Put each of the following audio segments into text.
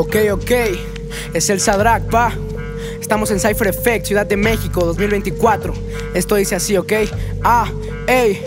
Ok, ok, es el Sadrak, pa. Estamos en Cypher Effect, Ciudad de México, 2024. Esto dice así, ok. Ah, ey.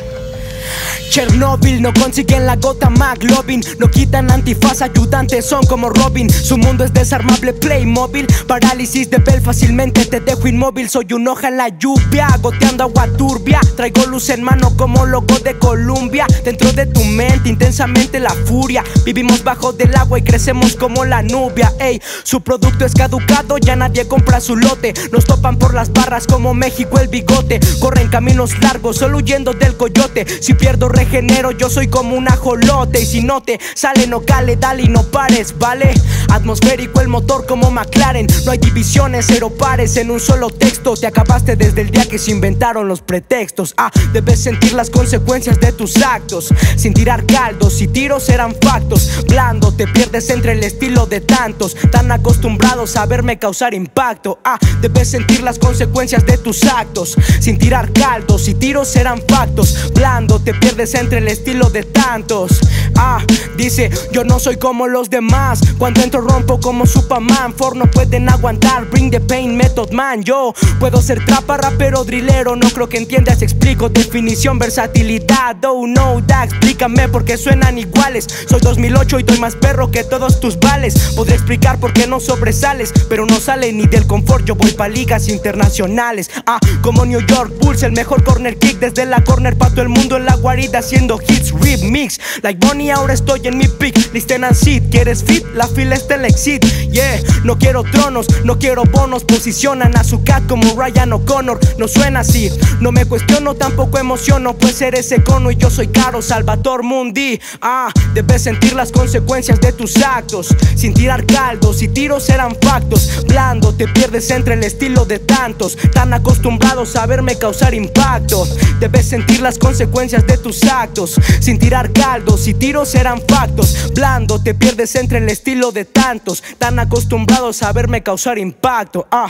Chernobyl no consiguen la gota McLovin No quitan antifaz, ayudantes son como Robin. Su mundo es desarmable, Playmobil. Parálisis de pel, fácilmente te dejo inmóvil. Soy un hoja en la lluvia, goteando agua turbia. Traigo luz en mano como logo de Columbia Dentro de tu mente, intensamente la furia. Vivimos bajo del agua y crecemos como la nubia Ey, su producto es caducado, ya nadie compra su lote. Nos topan por las barras como México el bigote. Corren caminos largos, solo huyendo del coyote. Si pierdo regenero, yo soy como un ajolote. Y si no te sale, no cale, dale y no pares, ¿vale? Atmosférico el motor como McLaren. No hay divisiones, cero pares en un solo texto. Te acabaste desde el día que se inventaron los pretextos. Ah, debes sentir las consecuencias de tus actos. Sin tirar caldos y tiros eran factos. Blando, te pierdes entre el estilo de tantos. Tan acostumbrados a verme causar impacto. Ah, debes sentir las consecuencias de tus actos. Sin tirar caldos y tiros eran factos. Blando, te pierdes entre el estilo de tantos. Ah, dice, yo no soy como los demás. Cuando entro rompo como Superman. For no pueden aguantar, bring the pain, method man Yo puedo ser trapa, rapero, drillero. No creo que entiendas, explico. Definición, versatilidad. Oh no, da, explícame por qué suenan iguales. Soy 2008 y doy más perro que todos tus vales. Podré explicar por qué no sobresales Pero no sale ni del confort, yo voy pa' ligas internacionales. Ah, como New York Bulls, el mejor corner kick Desde la corner pa' todo el mundo en la guarida Haciendo hits, remix. Like Bonnie, ahora estoy en mi pick Listen and sit, ¿quieres fit? La fila está el exit. Yeah, no quiero tronos, no quiero bonos. Posicionan a su cat como Ryan O'Connor. No suena así, no me cuestiono, tampoco emociono. Pues eres cono y yo soy caro, Salvador Mundi. Ah, debes sentir las consecuencias de tus actos. Sin tirar caldos y tiros eran factos. Blando, te pierdes entre el estilo de tantos. Tan acostumbrados a verme causar impacto. Debes sentir las consecuencias de tus actos Sin tirar caldos y tiros eran factos. Blando, te pierdes entre el estilo de tantos Tan acostumbrados a verme causar impacto. Ah,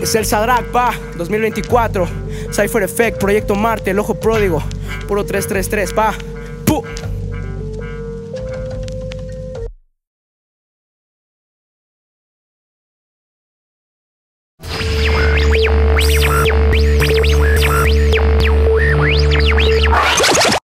es el Sadrak, pa, 2024 Cypher Effect, Proyecto Marte, El Ojo Pródigo. Puro 333, pa Puh.